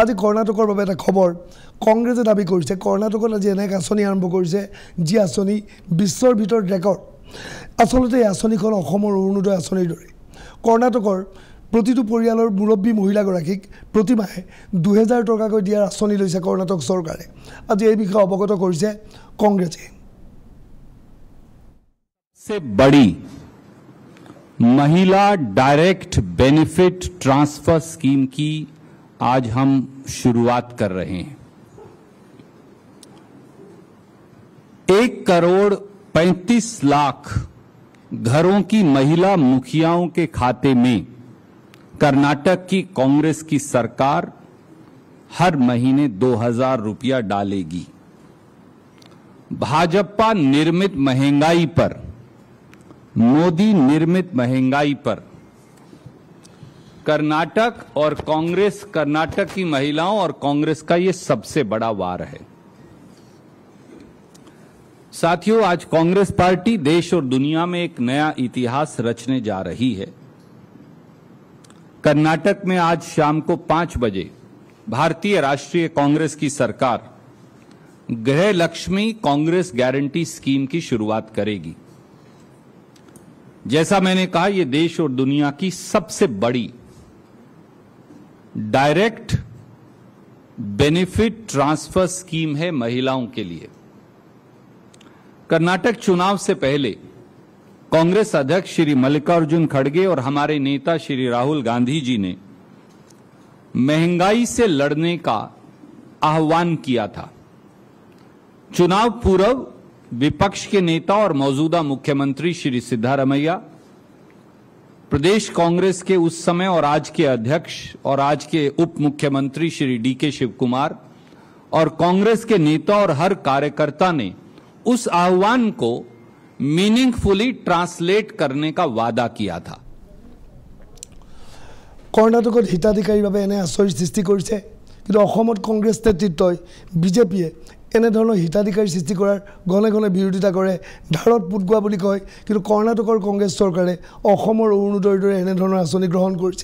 আজি কৰ্ণাটকৰ বাবে এটা খবৰ কংগ্ৰেছে দাবী কৰিছে কৰ্ণাটকত আজি এনে এক আঁচনি আৰম্ভ কৰিছে যি আঁচনি বিশ্বৰ ভিতৰত ৰেকৰ্ড আচলতে এই আঁচনিখন অসমৰ অৰুণোদয় আঁচনিৰ দৰে কৰ্ণাটকৰ প্ৰতিটো পৰিয়ালৰ মুৰব্বী মহিলাগৰাকীক প্ৰতিমাহে দুহেজাৰ টকাকৈ দিয়াৰ আঁচনি লৈছে কৰ্ণাটক চৰকাৰে আজি এই বিষয়ে অৱগত কৰিছে কংগ্ৰেছে से बड़ी महिला डायरेक्ट बेनिफिट ट्रांसफर स्कीम की आज हम शुरुआत कर रहे हैं। एक करोड़ पैंतीस लाख घरों की महिला मुखियाओं के खाते में कर्नाटक की कांग्रेस की सरकार हर महीने दो हज़ार रुपया डालेगी। भाजपा निर्मित महँगाई पर, मोदी निर्मित महँगाई पर कर्नाटक और कांग्रेस, कर्नाटक की महिलाओं और कांग्रेस का ये सबसे बड़ा वार है। साथियों, आज कांग्रेस पार्टी देश और दुनिया में एक नया इतिहास रचने जा रही है। कर्नाटक में आज शाम को पाँच बजे भारतीय राष्ट्रीय कांग्रेस की सरकार गृह लक्ष्मी कांग्रेस गारंटी स्कीम की शुरुआत करेगी। जैसा मैंने कहा यह देश और दुनिया की सबसे बड़ी डायरेक्ट बेनिफिट ट्रांसफ़र स्कीम है महिलाओं के लिए। कर्नाटक चुनाव से पहले कांग्रेस अध्यक्ष श्री मल्लिकार्जुन खड़गे और हमारे नेता श्री राहुल गांधी जी ने महँगाई से लड़ने का आह्वान किया था। चुनाव पूर्व विपक्ष के नेता और मौजूदा मुख्यमंत्री श्री सिद्धारमैया प्रदेश कांग्रेस के उस समय और आज के अध्यक्ष और आज के उप मुख्यमंत्री श्री डी के शिव कुमार और कांग्रेस के नेता और हर कार्यकर्ता ने उस आह्वान को मीनिंगफुली ट्रांसलेट करने का वादा किया था কৰ্ণাটকত হিতাধিকাৰীৰ বাবে এনে আচৰিত সৃষ্টি কৰিছে কিন্তু অসমত কংগ্ৰেছ নেতৃত্বই বিজেপিয়ে এনেধৰণৰ হিতাধিকাৰী সৃষ্টি কৰাৰ ঘনে ঘনে বিৰোধিতা কৰে ধাৰত পোত গোৱা বুলি কয়। কিন্তু কৰ্ণাটকৰ কংগ্ৰেছ চৰকাৰে অসমৰ অৰুণোদয়ৰ দৰে এনেধৰণৰ আঁচনি গ্ৰহণ কৰিছে।